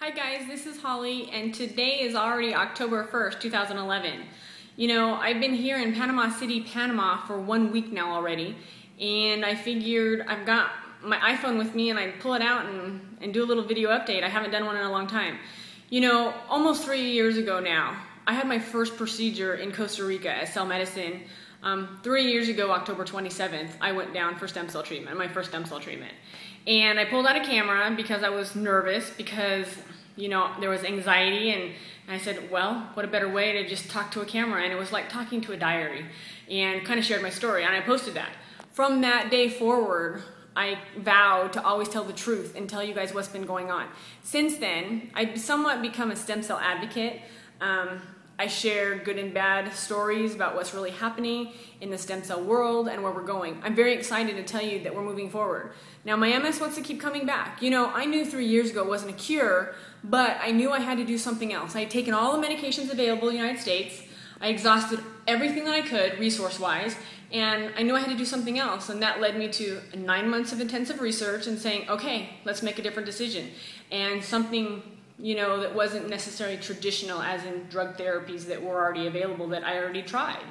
Hi guys, this is Holly and today is already October 1st, 2011. You know, I've been here in Panama City, Panama for one week now already and I figured I've got my iPhone with me and I'd pull it out and, and do a little video update. I haven't done one in a long time. You know, almost three years ago now, I had my first procedure in Costa Rica at Cell Medicine. Um, three years ago, October 27th, I went down for stem cell treatment, my first stem cell treatment. And I pulled out a camera because I was nervous because, you know, there was anxiety and I said, well, what a better way to just talk to a camera. And it was like talking to a diary and kind of shared my story and I posted that. From that day forward, I vowed to always tell the truth and tell you guys what's been going on. Since then, I've somewhat become a stem cell advocate. Um, I share good and bad stories about what's really happening in the stem cell world and where we're going. I'm very excited to tell you that we're moving forward. Now, my MS wants to keep coming back. You know, I knew three years ago it wasn't a cure, but I knew I had to do something else. I had taken all the medications available in the United States. I exhausted everything that I could, resource wise, and I knew I had to do something else. And that led me to nine months of intensive research and saying, okay, let's make a different decision. And something you know, that wasn't necessarily traditional, as in drug therapies that were already available that I already tried.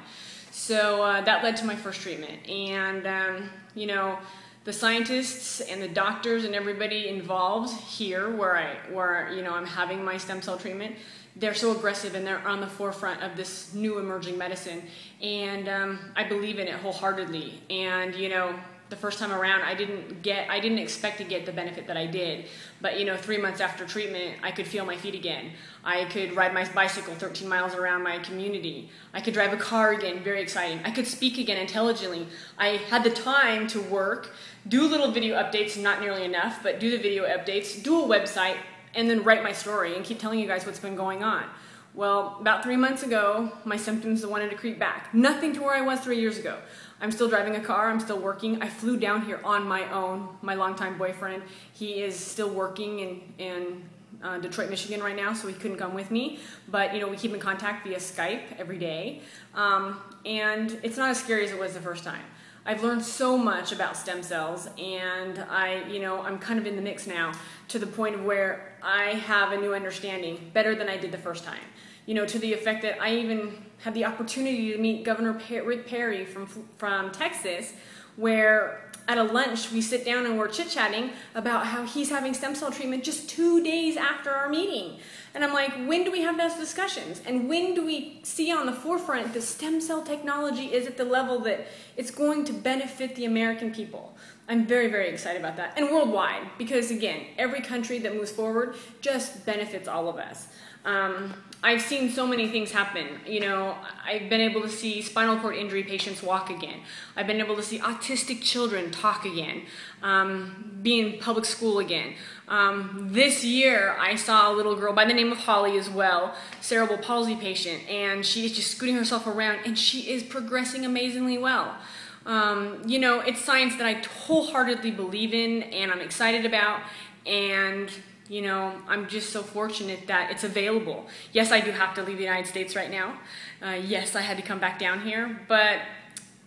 So uh, that led to my first treatment. And, um, you know, the scientists and the doctors and everybody involved here where I, where, you know, I'm having my stem cell treatment, they're so aggressive and they're on the forefront of this new emerging medicine. And um, I believe in it wholeheartedly. And, you know, the first time around i didn't get i didn't expect to get the benefit that i did. But you know three months after treatment i could feel my feet again. I could ride my bicycle 13 miles around my community. I could drive a car again very exciting. I could speak again intelligently. I had the time to work do little video updates not nearly enough but do the video updates do a website and then write my story and keep telling you guys what's been going on well, about three months ago, my symptoms wanted to creep back. Nothing to where I was three years ago. I'm still driving a car, I'm still working. I flew down here on my own. My longtime boyfriend, he is still working in, in uh, Detroit, Michigan right now, so he couldn't come with me. But, you know, we keep in contact via Skype every day. Um, and it's not as scary as it was the first time. I've learned so much about stem cells and I, you know, I'm kind of in the mix now to the point of where I have a new understanding better than I did the first time. You know, to the effect that I even had the opportunity to meet Governor Rick Perry from, from Texas, where at a lunch we sit down and we're chit chatting about how he's having stem cell treatment just two days after our meeting. And I'm like, when do we have those discussions? And when do we see on the forefront that stem cell technology is at the level that it's going to benefit the American people? I'm very, very excited about that. And worldwide, because again, every country that moves forward just benefits all of us. Um, I've seen so many things happen. You know, I've been able to see spinal cord injury patients walk again. I've been able to see autistic children talk again, um, be in public school again. Um, this year, I saw a little girl by the name of Holly as well, cerebral palsy patient, and she is just scooting herself around, and she is progressing amazingly well. Um, you know, it's science that I wholeheartedly believe in and I'm excited about, and you know, I'm just so fortunate that it's available. Yes, I do have to leave the United States right now. Uh, yes, I had to come back down here, but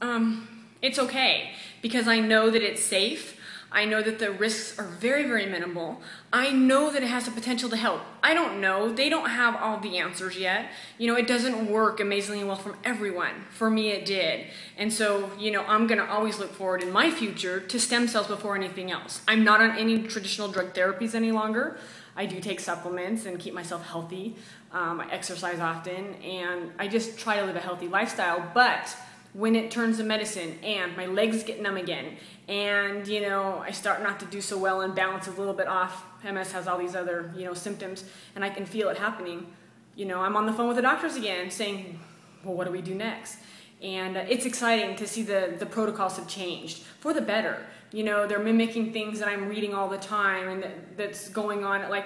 um, it's okay because I know that it's safe. I know that the risks are very, very minimal. I know that it has the potential to help. I don't know. They don't have all the answers yet. You know, it doesn't work amazingly well from everyone. For me, it did. And so, you know, I'm going to always look forward in my future to stem cells before anything else. I'm not on any traditional drug therapies any longer. I do take supplements and keep myself healthy. Um, I exercise often, and I just try to live a healthy lifestyle. But when it turns to medicine and my legs get numb again. And you know i start not to do so well and balance a little bit off. Ms has all these other you know symptoms and i can feel it happening. You know i'm on the phone with the doctors again saying well what do we do next? And uh, it's exciting to see the the protocols have changed for the better. You know they're mimicking things that i'm reading all the time and that, that's going on at like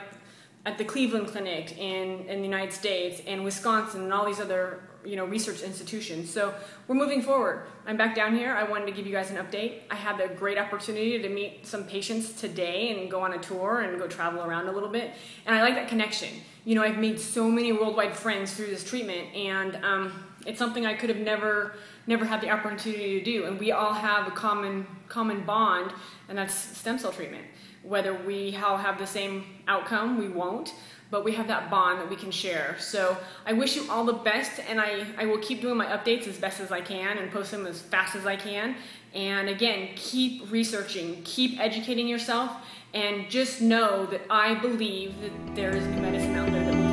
at the Cleveland Clinic in, in the United States and Wisconsin and all these other you know research institutions. So we're moving forward. I'm back down here. I wanted to give you guys an update. I had the great opportunity to meet some patients today and go on a tour and go travel around a little bit. And I like that connection. You know, I've made so many worldwide friends through this treatment, and um, it's something I could have never never had the opportunity to do. And we all have a common common bond, and that's stem cell treatment whether we all have the same outcome, we won't, but we have that bond that we can share. So I wish you all the best, and I, I will keep doing my updates as best as I can and post them as fast as I can. And again, keep researching, keep educating yourself, and just know that I believe that there is new medicine out there